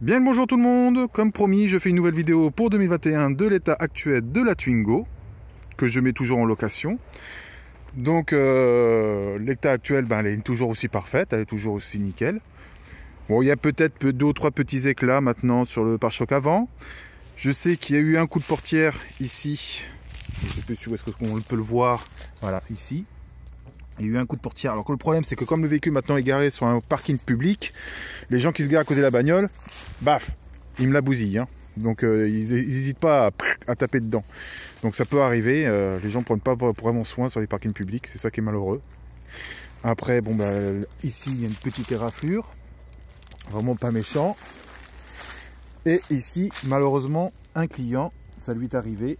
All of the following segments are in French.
Bien le bonjour tout le monde, comme promis je fais une nouvelle vidéo pour 2021 de l'état actuel de la Twingo que je mets toujours en location. Donc euh, l'état actuel ben, elle est toujours aussi parfaite, elle est toujours aussi nickel. Bon il y a peut-être deux ou trois petits éclats maintenant sur le pare-choc avant. Je sais qu'il y a eu un coup de portière ici, je ne sais plus où est-ce peut le voir, voilà ici. Il y a eu un coup de portière. Alors que le problème, c'est que comme le véhicule maintenant est garé sur un parking public, les gens qui se garent à côté de la bagnole, baf, ils me la bousillent. Hein. Donc euh, ils n'hésitent pas à, taper dedans. Donc ça peut arriver. Euh, les gens ne prennent pas vraiment soin sur les parkings publics. C'est ça qui est malheureux. Après, bon, bah, ici, il y a une petite éraflure. Vraiment pas méchant. Et ici, malheureusement, un client, ça lui est arrivé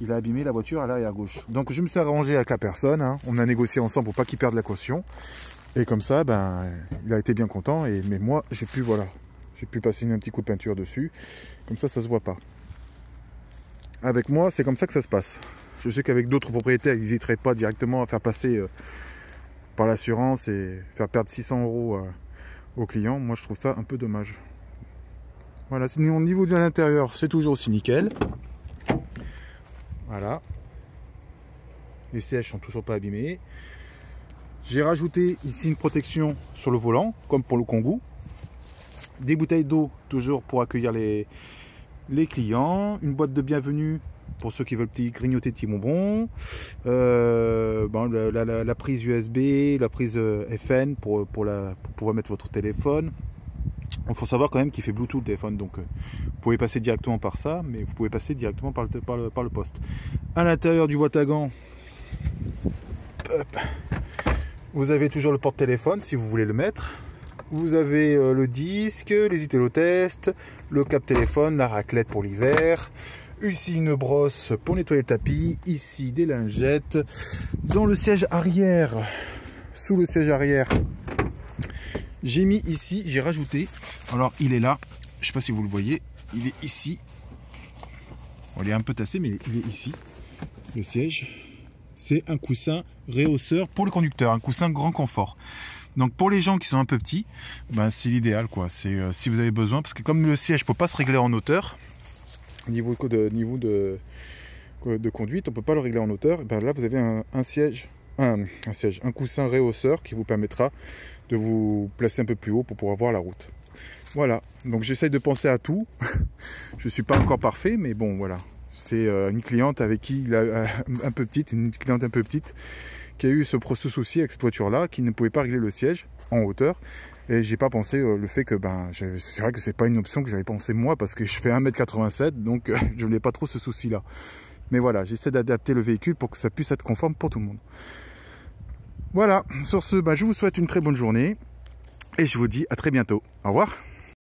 il a abîmé la voiture à l'arrière gauche. Donc je me suis arrangé avec la personne, hein. on a négocié ensemble pour pas qu'il perde la caution. Et comme ça, ben, il a été bien content. Et, mais moi, j'ai pu, voilà, j'ai pu passer un petit coup de peinture dessus. Comme ça, ça se voit pas. Avec moi, c'est comme ça que ça se passe. Je sais qu'avec d'autres propriétaires, ils n'hésiteraient pas directement à faire passer euh, par l'assurance et faire perdre 600 euros euh, aux clients. Moi, je trouve ça un peu dommage. Voilà, au niveau de l'intérieur, c'est toujours aussi nickel. Voilà. Les sièges sont toujours pas abîmés. J'ai rajouté ici une protection sur le volant, comme pour le Kangoo. Des bouteilles d'eau, toujours pour accueillir les, clients. Une boîte de bienvenue pour ceux qui veulent petit grignoter petits bonbons. Euh, la, prise USB, la prise euh, FN pour, pour pouvoir mettre votre téléphone. Il faut savoir quand même qu'il fait Bluetooth le téléphone, donc euh, vous pouvez passer directement par ça, mais vous pouvez passer directement par le, poste. À l'intérieur du boîte vous avez toujours le porte-téléphone si vous voulez le mettre. Vous avez euh, le disque, les italo-tests, le cap téléphone, la raclette pour l'hiver. Ici une brosse pour nettoyer le tapis. Ici des lingettes. Dans le siège arrière, sous le siège arrière, j'ai mis ici, j'ai rajouté, alors il est là, je sais pas si vous le voyez, il est ici. il est un peu tassé, mais il est ici. Le siège, c'est un coussin réhausseur pour le conducteur, un coussin grand confort. Donc pour les gens qui sont un peu petits, ben c'est l'idéal quoi. Euh, si vous avez besoin, parce que comme le siège peut pas se régler en hauteur, niveau de niveau de, conduite, on peut pas le régler en hauteur. Ben là vous avez un, siège, un, un, siège, un coussin réhausseur qui vous permettra de vous placer un peu plus haut pour pouvoir voir la route. Voilà, donc j'essaye de penser à tout. je ne suis pas encore parfait, mais bon, voilà. C'est euh, une cliente avec qui il a euh, un peu petite, une cliente un peu petite, qui a eu ce, ce souci avec cette voiture-là, qui ne pouvait pas régler le siège en hauteur. Et j'ai pas pensé euh, le fait que ben c'est vrai que c'est pas une option que j'avais pensé moi parce que je fais 1m87 donc je n'ai pas trop ce souci là. Mais voilà, j'essaie d'adapter le véhicule pour que ça puisse être conforme pour tout le monde. Voilà, sur ce, bah, je vous souhaite une très bonne journée et je vous dis à très bientôt. Au revoir